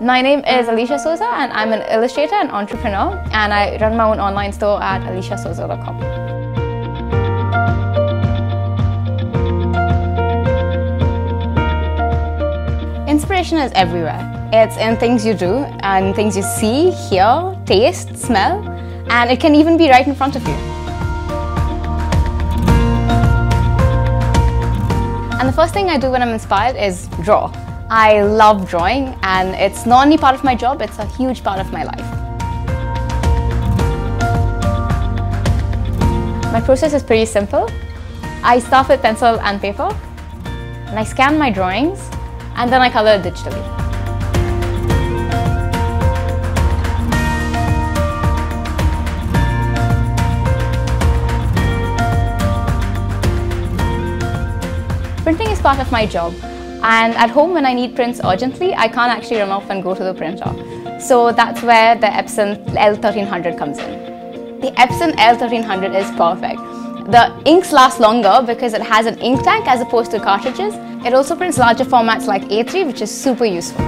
My name is Alicia Souza and I'm an illustrator and entrepreneur and I run my own online store at aliciasouza.com. Inspiration is everywhere. It's in things you do and things you see, hear, taste, smell, and it can even be right in front of you. And the first thing I do when I'm inspired is draw. I love drawing and it's not only part of my job, it's a huge part of my life. My process is pretty simple. I start with pencil and paper and I scan my drawings and then I color it digitally. Printing is part of my job and at home when I need prints urgently, I can't actually run off and go to the printer. So that's where the Epson L1300 comes in. The Epson L1300 is perfect. The inks last longer because it has an ink tank as opposed to cartridges. It also prints larger formats like A3 which is super useful.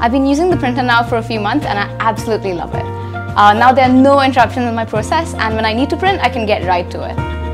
I've been using the printer now for a few months and I absolutely love it. Uh, now there are no interruptions in my process and when I need to print, I can get right to it.